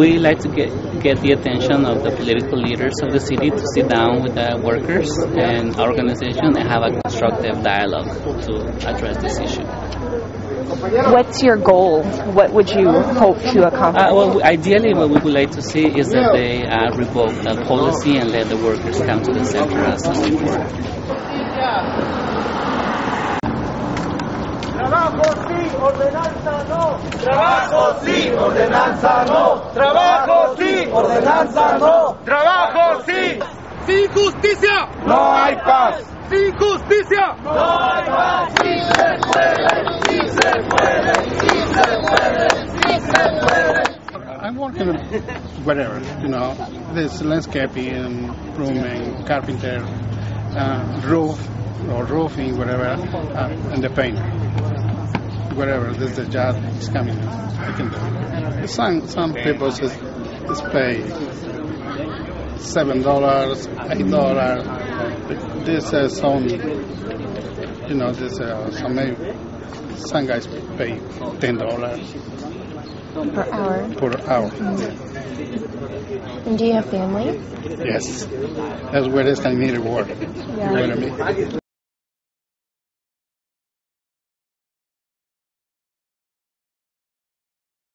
we like to get get the attention of the political leaders of the city to sit down with the workers and our organization and have a constructive dialogue to address this issue. What's your goal? What would you hope to accomplish? Uh, well, ideally, what we would like to see is that they uh, revoke the policy and let the workers come to the center as before. Trabajo sí, ordenanza no. Trabajo sí, ordenanza no. Trabajo sí, ordenanza no. Trabajo sí. Sin justicia no hay paz. Sin justicia no hay paz. Sí se puede, sí se puede, sí se puede, sí se puede. I'm working whatever, you know, this landscaping, plumbing, carpenter, uh, roof or roofing, whatever, uh, and the paint. Whatever, this is the job is coming. I can do. it. Some some people just, just pay seven dollars, eight dollars. This is some, you know, this uh, some some guys pay ten dollars per hour. per hour. And do you have family? Yes, that's where this I need to work. You know what I mean?